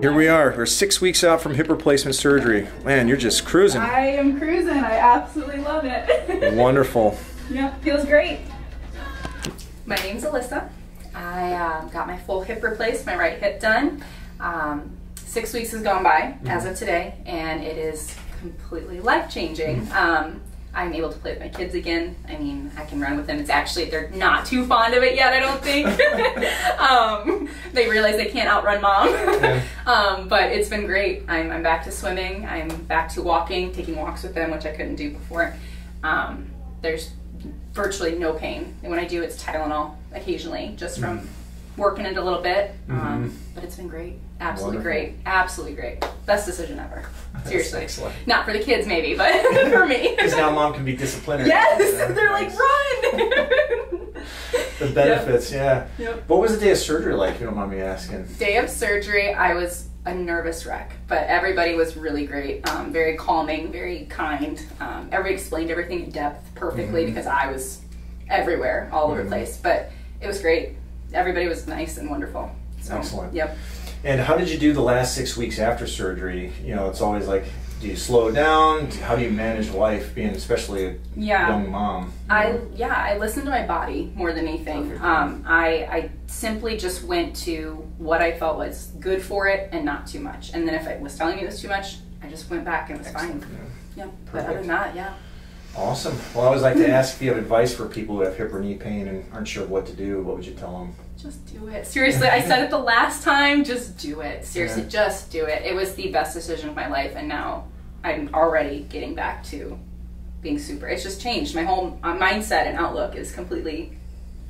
Here we are. We're six weeks out from hip replacement surgery. Man, you're just cruising. I am cruising. I absolutely love it. Wonderful. yeah, feels great. My name's Alyssa. I um, got my full hip replaced, my right hip done. Um, six weeks has gone by mm-hmm. as of today, and it is completely life changing. Mm-hmm. Um, I'm able to play with my kids again. I mean, I can run with them. It's actually, they're not too fond of it yet, I don't think. um, they realize they can't outrun mom. Yeah. um, but it's been great. I'm, I'm, back to swimming. I'm back to walking, taking walks with them, which I couldn't do before. Um, there's virtually no pain. And when I do, it's Tylenol occasionally, just from mm working it a little bit. Mm-hmm. Um, but it's been great. Absolutely Wonderful. great. Absolutely great. Best decision ever. Seriously. Excellent. Not for the kids, maybe, but for me. Because now mom can be disciplinary. Yes, they're like, run. the benefits, yep. yeah. Yep. What was the day of surgery like? You don't mind me asking. Day of surgery, I was a nervous wreck, but everybody was really great. Um, very calming, very kind. Um, everybody explained everything in depth perfectly mm-hmm. because I was everywhere, all over mm-hmm. the place. But it was great everybody was nice and wonderful. So, Excellent. Yep. And how did you do the last six weeks after surgery? You know, it's always like, do you slow down? How do you manage life, being especially a yeah. young mom? I yeah, I listened to my body more than anything. Um, I I simply just went to what I felt was good for it and not too much. And then if it was telling me it was too much, I just went back and it was Excellent. fine. Yeah. yeah. But other than that, yeah. Awesome. Well, I always like to ask if you have advice for people who have hip or knee pain and aren't sure what to do. What would you tell them? Just do it. Seriously, I said it the last time. Just do it. Seriously, yeah. just do it. It was the best decision of my life, and now I'm already getting back to being super. It's just changed. My whole uh, mindset and outlook is completely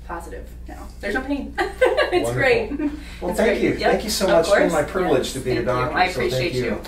positive now. There's no pain. it's Wonderful. great. Well, it's thank great. you. Yep. Thank you so much. It's been my privilege yes. to be thank a doctor. You. I appreciate so you.